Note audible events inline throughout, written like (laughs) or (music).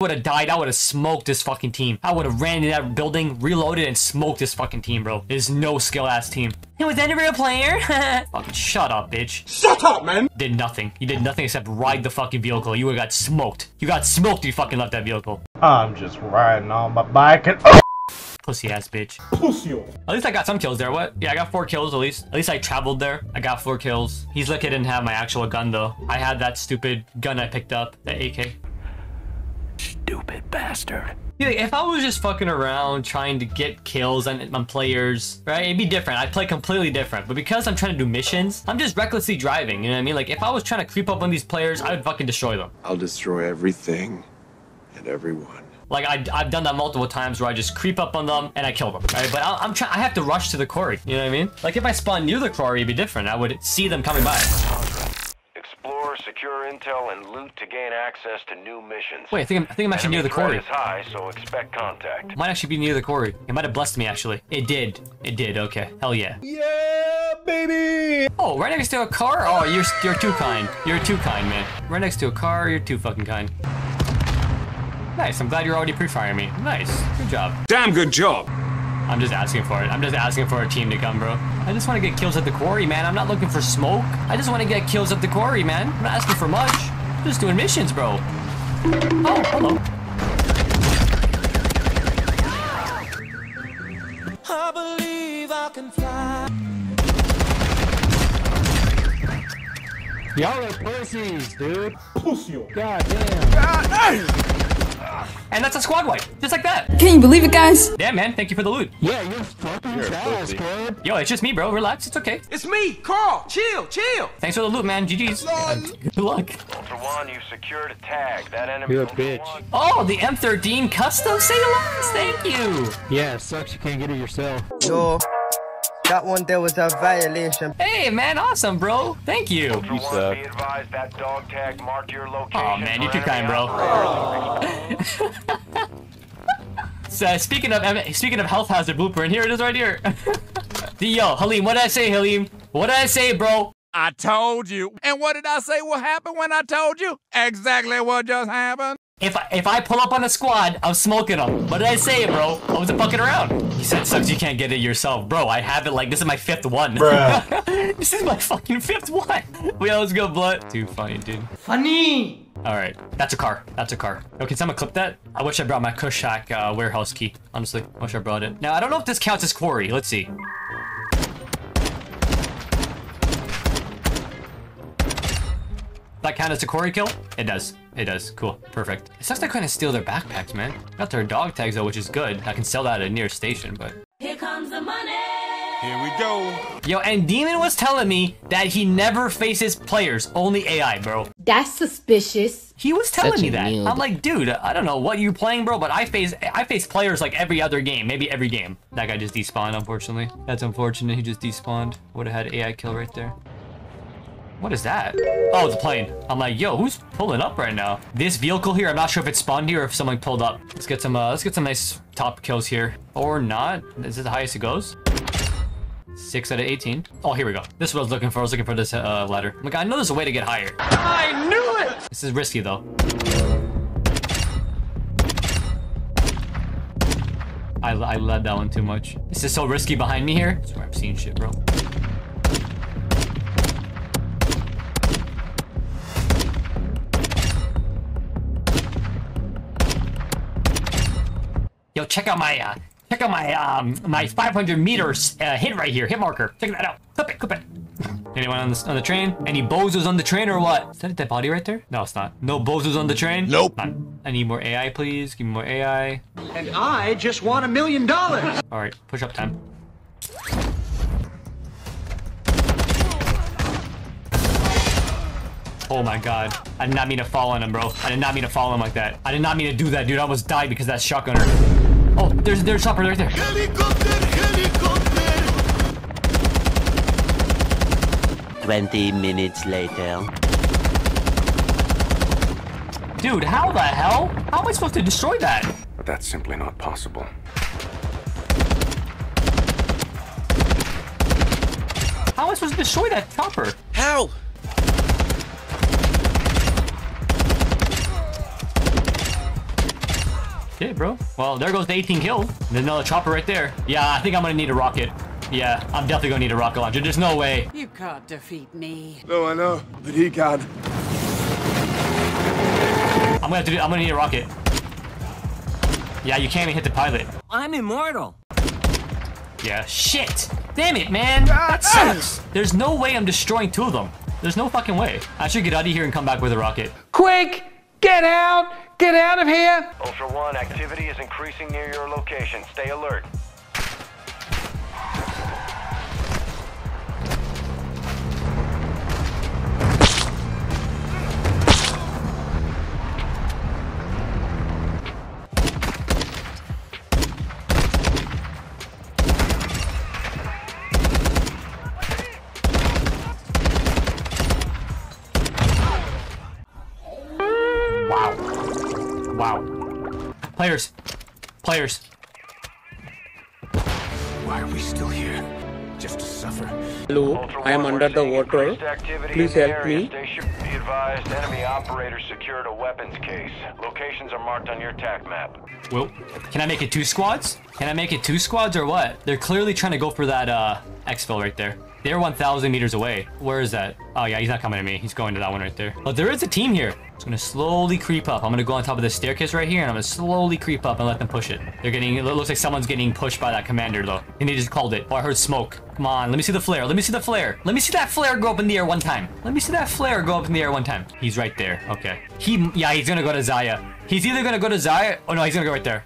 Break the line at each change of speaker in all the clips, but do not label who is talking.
would have died, I would have smoked this fucking team. I would have ran in that building, reloaded, and smoked this fucking team, bro. There's no skill ass team. It was that a real player? (laughs) fucking shut up, bitch.
Shut up, man!
Did nothing. You did nothing except ride the fucking vehicle. You would have got smoked. You got smoked if you fucking left that vehicle.
I'm just riding on my bike and oh!
Pussy ass bitch.
Pussy.
At least I got some kills there. What? Yeah, I got four kills at least. At least I traveled there. I got four kills. He's lucky I didn't have my actual gun though. I had that stupid gun I picked up, the AK.
Stupid bastard.
Yeah, if I was just fucking around trying to get kills on, on players, right, it'd be different. I'd play completely different. But because I'm trying to do missions, I'm just recklessly driving. You know what I mean? Like, if I was trying to creep up on these players, I would fucking destroy them.
I'll destroy everything and everyone.
Like, I, I've done that multiple times where I just creep up on them and I kill them, right? But I, I'm trying, I have to rush to the quarry. You know what I mean? Like, if I spawn near the quarry, it'd be different. I would see them coming by.
Explore, secure intel, and loot to gain access to new missions.
Wait, I think I'm, I think I'm actually near the quarry.
threat is high, so expect contact.
Might actually be near the quarry. It might have blessed me, actually. It did. It did. Okay. Hell yeah.
Yeah, baby!
Oh, right next to a car? Oh, you're you're too kind. You're too kind, man. Right next to a car, you're too fucking kind. Nice. I'm glad you're already pre-firing me. Nice. Good job.
Damn good job.
I'm just asking for it. I'm just asking for a team to come, bro. I just want to get kills at the quarry, man. I'm not looking for smoke. I just want to get kills at the quarry, man. I'm not asking for much. I'm just doing missions, bro. Oh, hello.
I believe I can fly.
y'all are pussies, dude.
Pussy.
God damn.
And that's a squad wipe. Just like that.
Can you believe it, guys?
Yeah, man. Thank you for the loot.
Yeah, you're fucking trash, kid.
Yo, it's just me, bro. Relax. It's okay.
It's me, Carl. Chill, chill.
Thanks for the loot, man. GG's. Good luck.
Ultra One, you secured a tag. That enemy.
You're a
Ultra
bitch.
One,
Oh, the M13 custom save Thank you.
Yeah, it sucks you can't get it yourself.
Yo, that one there was a violation.
Hey, man. Awesome, bro. Thank you.
Ultra One, be advised that dog tag marked your location.
Oh, man, you're too kind, bro.
operators. (laughs)
So, speaking of speaking of health hazard blueprint, here it is right here. the (laughs) yo, Halim, what did I say, Halim? What did I say, bro?
I told you. And what did I say what happened when I told you? Exactly what just happened.
If I, if I pull up on a squad, I'm smoking them. What did I say, bro? I wasn't fucking around. He said, sucks you can't get it yourself. Bro, I have it like, this is my fifth one.
Bruh. (laughs)
this is my fucking fifth one. (laughs) We always go blood. Too funny, dude.
Funny.
All right, that's a car. That's a car. Yo, can someone clip that? I wish I brought my Kushak uh, warehouse key. Honestly, I wish I brought it. Now, I don't know if this counts as quarry. Let's see. That count as a quarry kill? It does. It does. Cool. Perfect. It sucks they couldn't steal their backpacks, man. Got their dog tags though, which is good. I can sell that at a near station, but.
Here comes the money.
Here we go.
Yo, and Demon was telling me that he never faces players, only AI, bro.
That's suspicious.
He was telling
Such
me that.
noob.
I'm like, dude, I don't know what you're playing, bro, but I face I face players like every other game, maybe every game. That guy just despawned, unfortunately. That's unfortunate. He just despawned. Would have had AI kill right there. What is that? Oh, it's a plane. I'm like, yo, who's pulling up right now? This vehicle here, I'm not sure if it spawned here or if someone pulled up. Let's get some, uh, let's get some nice top kills here. Or not. Is this the highest it goes? Six out of 18. Oh, here we go. This is what I was looking for. I was looking for this uh, ladder. I'm like, I know there's a way to get higher. I knew it! This is risky, though. I, I led that one too much. This is so risky behind me here. I where I'm seeing shit, bro. Yo, check out my, uh, check out my, um, my 500 meters uh, hit right here, hit marker. Check that out. Clip it, clip it. Anyone on the, on the train? Any bozos on the train or what? Is that a dead body right there? No, it's not. No bozos on the train?
Nope.
None. I need more AI, please. Give me more AI.
And I just want a million dollars.
All right, push up time. Oh my god. I did not mean to fall on him, bro. I did not mean to fall on him like that. I did not mean to do that, dude. I almost died because that's shotgunner. Oh, there's there's chopper right there.
Twenty minutes later.
Dude, how the hell? How am I supposed to destroy that?
But that's simply not possible.
How am I supposed to destroy that chopper?
How?
Okay, bro. Well, there goes the 18 kill. There's another chopper right there. Yeah, I think I'm gonna need a rocket. Yeah, I'm definitely gonna need a rocket launcher. There's no way.
You can't defeat me.
No, I know, but he can.
I'm gonna have to do, I'm gonna need a rocket. Yeah, you can't even hit the pilot.
I'm immortal.
Yeah, shit. Damn it, man. That ah! sucks. There's no way I'm destroying two of them. There's no fucking way. I should get out of here and come back with a rocket.
Quick! Get out! Get out of here!
Ultra One, activity is increasing near your location. Stay alert.
Players.
Why are we still here? Just to suffer?
Hello, I am under the water.
increased activity
Please
the
help
area.
me.
Stay Be advised, enemy operators secured a weapons case. Locations are marked on your TAC map.
Well, can I make it two squads? Can I make it two squads or what? They're clearly trying to go for that uh exfil right there. They're 1,000 meters away. Where is that? Oh yeah, he's not coming to me. He's going to that one right there. But there is a team here. It's gonna slowly creep up. I'm gonna go on top of this staircase right here, and I'm gonna slowly creep up and let them push it. They're getting. It looks like someone's getting pushed by that commander though, and they just called it. Oh, I heard smoke. Come on, let me see the flare. Let me see the flare. Let me see that flare go up in the air one time. Let me see that flare go up in the air one time. He's right there. Okay. He. Yeah, he's gonna go to Zaya. He's either gonna go to Zaya. Oh no, he's gonna go right there.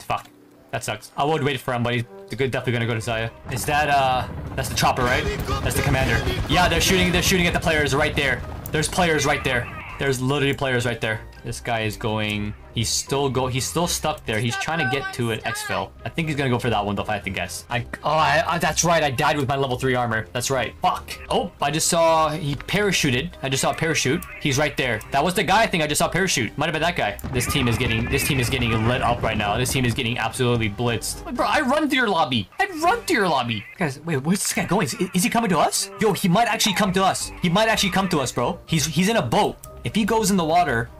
Fuck. That sucks. I would wait for him, but he's definitely gonna go to Zaya. Is that, uh, that's the chopper, right? That's the commander. Yeah, they're shooting, they're shooting at the players right there. There's players right there. There's literally players right there. This guy is going, he's still go, he's still stuck there. He's trying to get to an exfil. I think he's gonna go for that one though, if I have to guess. I, oh, I, I, that's right. I died with my level three armor. That's right. Fuck. Oh, I just saw, he parachuted. I just saw a parachute. He's right there. That was the guy I think I just saw parachute. Might have been that guy. This team is getting, this team is getting lit up right now. This team is getting absolutely blitzed. Bro, I run to your lobby. I run to your lobby. Guys, wait, where's this guy going? Is, is he coming to us? Yo, he might actually come to us. He might actually come to us, bro. He's, he's in a boat. If he goes in the water,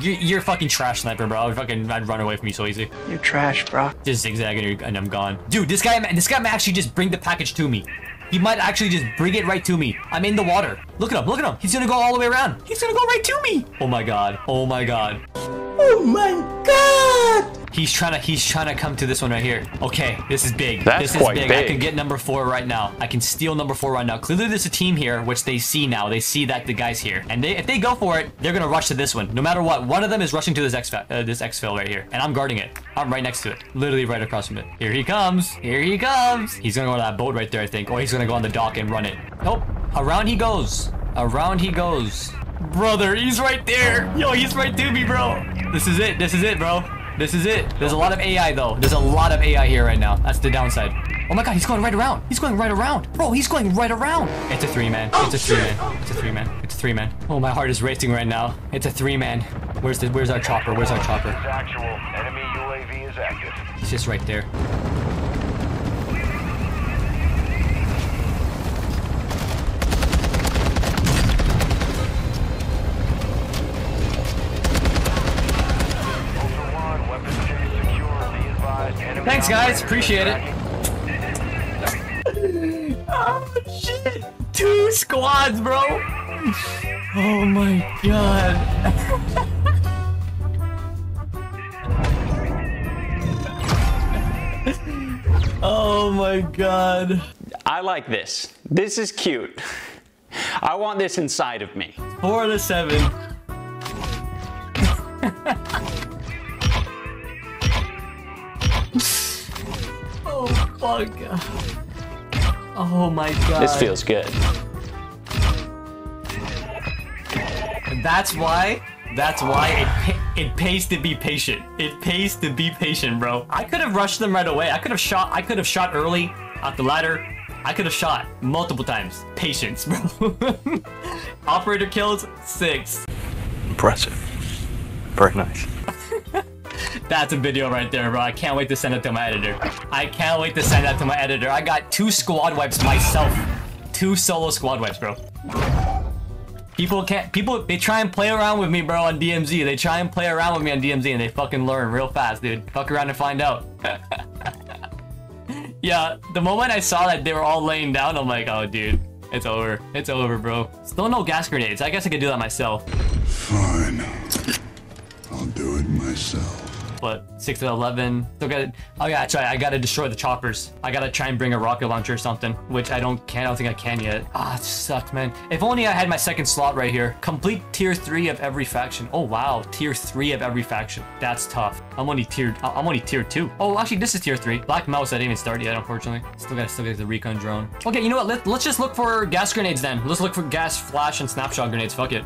you're fucking trash sniper, bro. I'd fucking, I'd run away from you so easy.
You're trash, bro.
Just zigzag and, and I'm gone. Dude, this guy, this guy might actually just bring the package to me. He might actually just bring it right to me. I'm in the water. Look at him, look at him. He's gonna go all the way around. He's gonna go right to me. Oh my god. Oh my god.
Oh my god!
He's trying to he's trying to come to this one right here. Okay, this is big.
That's
this is
quite
big. I can get number four right now. I can steal number four right now. Clearly there's a team here, which they see now. They see that the guy's here. And they if they go for it, they're gonna rush to this one. No matter what. One of them is rushing to this X uh, this exfil right here. And I'm guarding it. I'm right next to it. Literally right across from it. Here he comes. Here he comes. He's gonna go to that boat right there, I think. Or he's gonna go on the dock and run it. Nope. Around he goes. Around he goes. Brother, he's right there. Yo, he's right to me, bro. This is it. This is it, bro. This is it. There's a lot of AI, though. There's a lot of AI here right now. That's the downside. Oh my god, he's going right around. He's going right around. Bro, he's going right around. It's a three man. It's a three man. It's a three man. It's a three man. Oh, my heart is racing right now. It's a three man. Where's the where's our chopper? Where's our chopper?
It's actual. Enemy UAV is active.
He's just right there. Thanks, guys. Appreciate it. Oh shit! Two squads, bro. Oh my god. (laughs) oh my god.
I like this. This is cute. I want this inside of me.
Four to seven. (laughs) fuck. Oh my god.
This feels good.
That's why. That's why it it pays to be patient. It pays to be patient, bro. I could have rushed them right away. I could have shot. I could have shot early at the ladder. I could have shot multiple times. Patience, bro. (laughs) Operator kills six.
Impressive. Very nice.
That's a video right there, bro. I can't wait to send it to my editor. I can't wait to send that to my editor. I got two squad wipes myself. Two solo squad wipes, bro. People can't. People they try and play around with me, bro, on DMZ. They try and play around with me on DMZ, and they fucking learn real fast, dude. Fuck around and find out. (laughs) yeah, the moment I saw that they were all laying down, I'm like, oh, dude, it's over. It's over, bro. Still no gas grenades. I guess I could do that myself.
Fine. I'll do it myself.
But 6 to 11. Still got Oh yeah, try. I gotta destroy the choppers. I gotta try and bring a rocket launcher or something, which I don't can. I don't think I can yet. Ah, it sucked, man. If only I had my second slot right here. Complete tier three of every faction. Oh wow, tier three of every faction. That's tough. I'm only tiered. I'm only tier two. Oh, actually, this is tier three. Black Mous. I didn't even start yet, unfortunately. Still gotta still get the recon drone. Okay, you know what? Let, let's just look for gas grenades then. Let's look for gas, flash, and snapshot grenades. Fuck it.